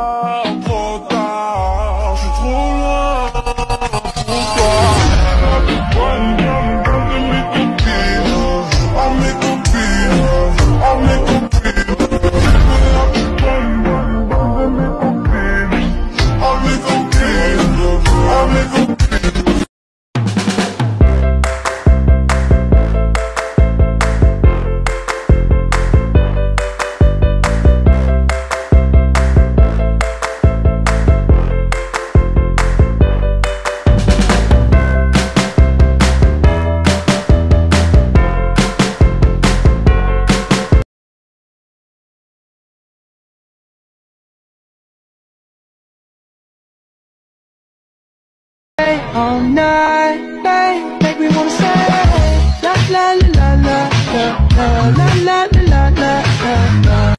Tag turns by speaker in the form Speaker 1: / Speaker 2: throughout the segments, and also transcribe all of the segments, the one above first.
Speaker 1: Oh, all night, babe, make me wanna say la la la la la la la la la la la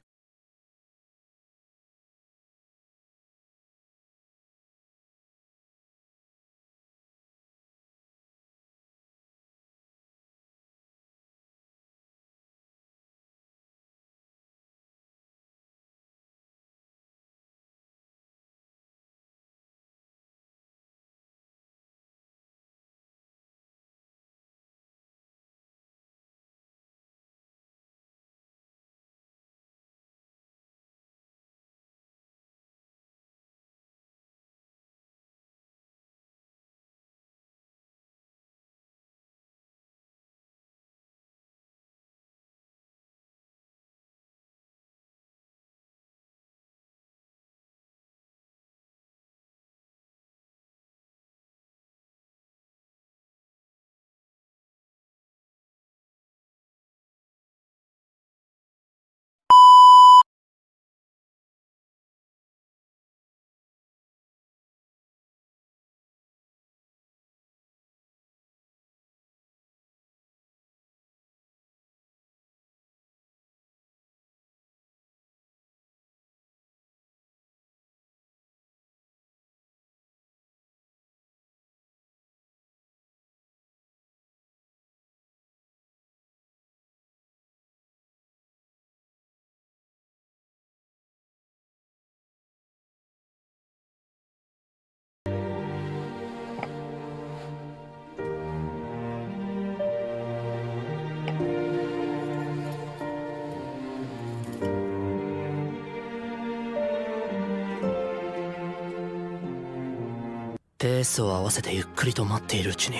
Speaker 2: ペースを合わせてゆっくりと待っているうちに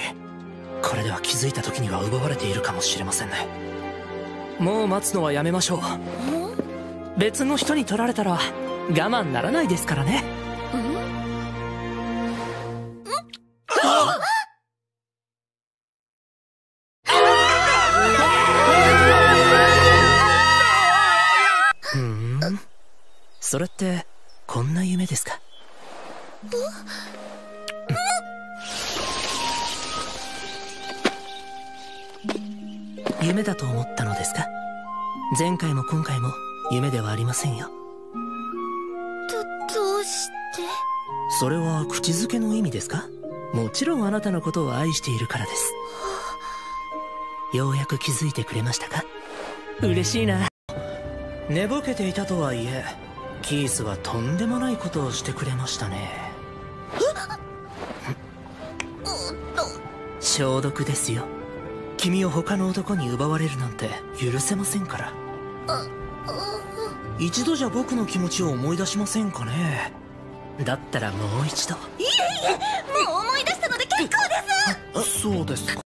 Speaker 2: これでは気づいた時には奪われているかもしれませんね。もう待つのはやめましょう。別の人に取られたら我慢ならないですからね。それってこんな夢ですか？夢だと思ったのですか？前回も今回も夢ではありませんよ。
Speaker 3: どどうして？
Speaker 2: それは口づけの意味ですか？もちろんあなたのことを愛しているからです。ようやく気づいてくれましたか？嬉しいな。寝ぼけていたとはいえキースはとんでもないことをしてくれましたね。消毒ですよ君を他の男に奪われるなんて許せませんから。一度じゃ僕の気持ちを思い出しませんかね？だったらもう一度。
Speaker 3: いえいえもう思い出したので結構です。
Speaker 2: そうですか